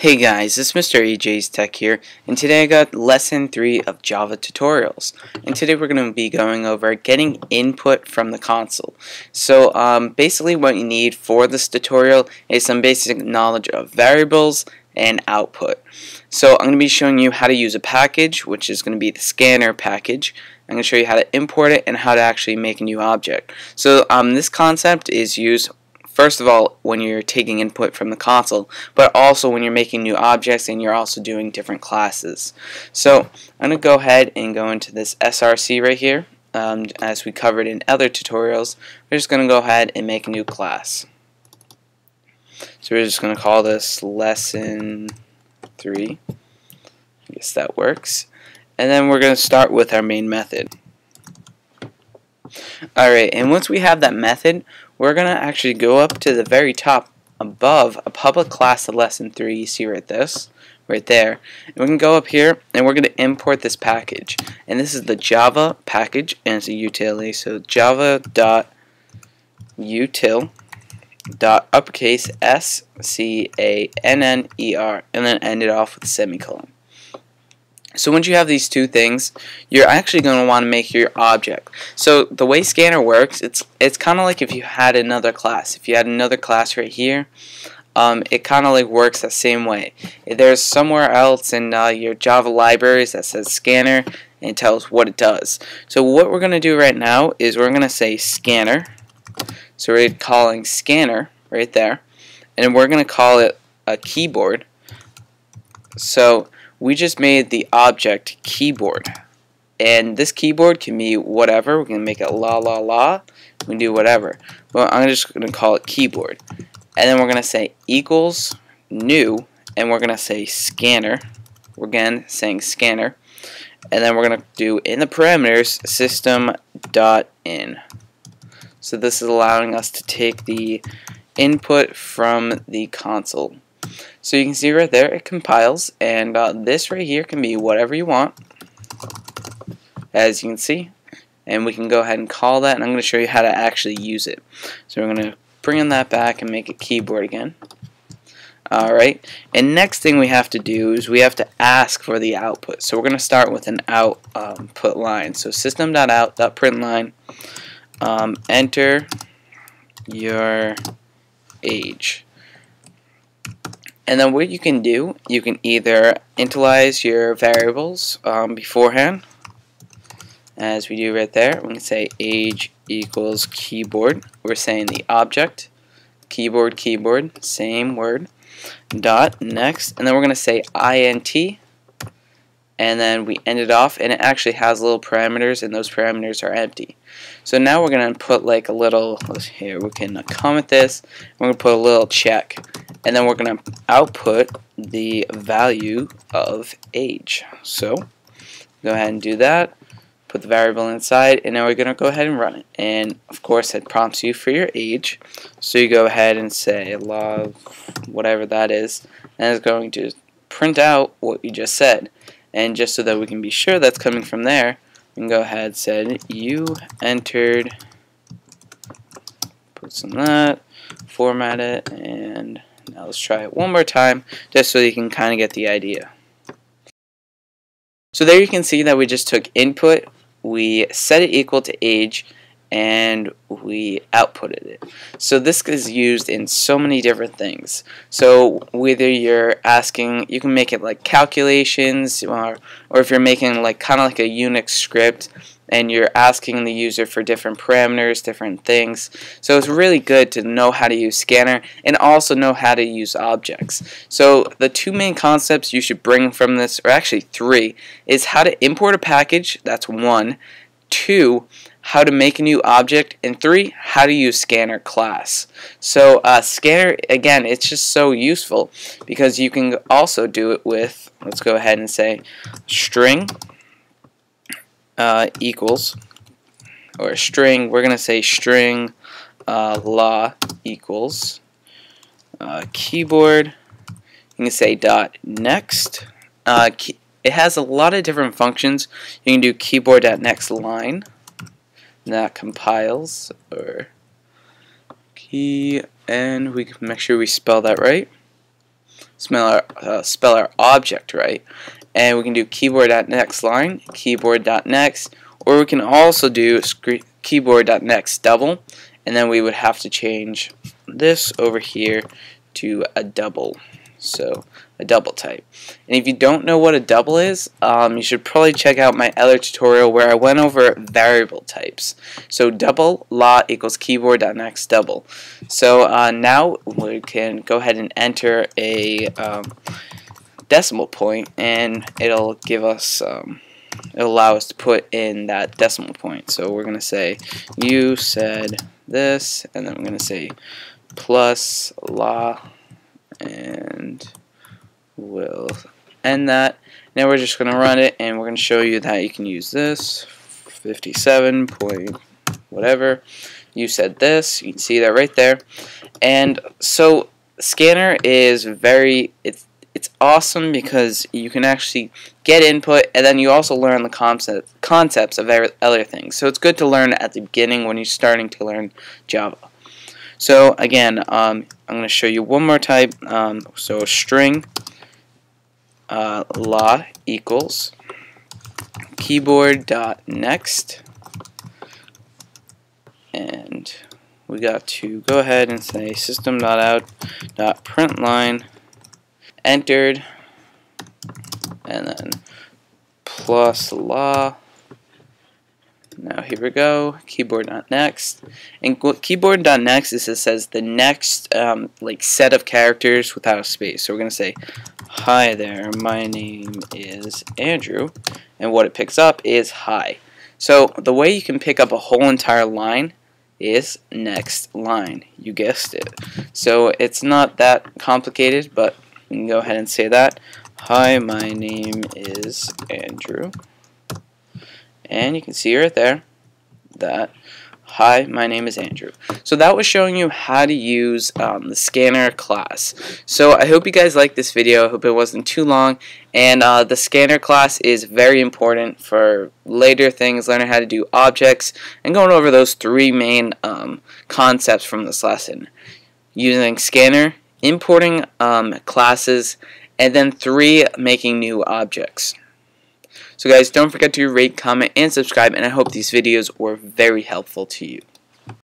Hey guys, this is Mr. AJ's Tech here, and today I got lesson 3 of Java tutorials. And today we're going to be going over getting input from the console. So um, basically what you need for this tutorial is some basic knowledge of variables and output. So I'm going to be showing you how to use a package, which is going to be the scanner package. I'm going to show you how to import it and how to actually make a new object. So um, this concept is used First of all, when you're taking input from the console, but also when you're making new objects and you're also doing different classes. So I'm going to go ahead and go into this SRC right here. Um, as we covered in other tutorials, we're just going to go ahead and make a new class. So we're just going to call this lesson 3. I guess that works. And then we're going to start with our main method. Alright, and once we have that method, we're going to actually go up to the very top above a public class of lesson 3 you see right this right there. And we can go up here and we're going to import this package. And this is the java package and it's a utility. So java dot util dot uppercase s c a n n e r and then end it off with a semicolon so once you have these two things, you're actually going to want to make your object. So the way Scanner works, it's it's kind of like if you had another class. If you had another class right here, um, it kind of like works the same way. There's somewhere else in uh, your Java libraries that says Scanner and tells what it does. So what we're going to do right now is we're going to say Scanner. So we're calling Scanner right there, and we're going to call it a keyboard. So we just made the object keyboard. And this keyboard can be whatever. We can make it la la la. We can do whatever. But I'm just going to call it keyboard. And then we're going to say equals new. And we're going to say scanner. We're again saying scanner. And then we're going to do in the parameters system dot in. So this is allowing us to take the input from the console. So you can see right there it compiles and uh, this right here can be whatever you want as you can see and we can go ahead and call that and I'm going to show you how to actually use it. So we're going to bring in that back and make a keyboard again. Alright, and next thing we have to do is we have to ask for the output. So we're going to start with an output um, line. So system.out.println um, enter your age. And then what you can do, you can either initialize your variables um, beforehand, as we do right there. We can say age equals keyboard. We're saying the object, keyboard, keyboard, same word, dot, next, and then we're going to say int, and then we end it off, and it actually has little parameters, and those parameters are empty. So now we're going to put like a little, here, we can comment this, we're going to put a little check and then we're going to output the value of age. So go ahead and do that. Put the variable inside, and now we're going to go ahead and run it. And of course, it prompts you for your age. So you go ahead and say log whatever that is, and it's going to print out what you just said. And just so that we can be sure that's coming from there, we can go ahead and say you entered, put some that, format it, and now let's try it one more time just so you can kind of get the idea. So there you can see that we just took input, we set it equal to age, and we outputted it. So this is used in so many different things. So whether you're asking, you can make it like calculations, or, or if you're making like kind of like a Unix script, and you're asking the user for different parameters, different things. So it's really good to know how to use scanner and also know how to use objects. So the two main concepts you should bring from this, or actually three, is how to import a package, that's one, two, how to make a new object, and three, how to use scanner class. So uh, scanner, again, it's just so useful because you can also do it with, let's go ahead and say string uh, equals, or string, we're going to say string uh, law equals uh, keyboard. You can say dot next. Uh, it has a lot of different functions. You can do keyboard dot next line. That compiles or key and we can make sure we spell that right. spell our, uh, spell our object right. And we can do keyboard.next line, keyboard.next, or we can also do keyboard.next double, and then we would have to change this over here to a double. So a double type. And if you don't know what a double is, um, you should probably check out my other tutorial where I went over variable types. So double law equals keyboard.next double. So uh, now we can go ahead and enter a um, decimal point and it'll give us um, it'll allow us to put in that decimal point. So we're going to say you said this and then we're going to say plus la and we'll end that. Now we're just going to run it and we're going to show you that you can use this 57 point whatever. You said this. You can see that right there. And so scanner is very it's it's awesome because you can actually get input and then you also learn the concept, concepts of other things. So it's good to learn at the beginning when you're starting to learn Java. So again, um, I'm going to show you one more type. Um, so string uh, law equals keyboard dot next and we got to go ahead and say system dot out dot print line entered and then plus law now here we go, keyboard.next. And what keyboard.next is it says the next um, like set of characters without a space. So we're going to say, hi there, my name is Andrew. And what it picks up is hi. So the way you can pick up a whole entire line is next line. You guessed it. So it's not that complicated, but you can go ahead and say that. Hi, my name is Andrew and you can see right there that Hi, my name is Andrew. So that was showing you how to use um, the scanner class. So I hope you guys liked this video. I hope it wasn't too long. And uh, the scanner class is very important for later things, learning how to do objects, and going over those three main um, concepts from this lesson. Using scanner, importing um, classes, and then three, making new objects. So guys, don't forget to rate, comment, and subscribe, and I hope these videos were very helpful to you.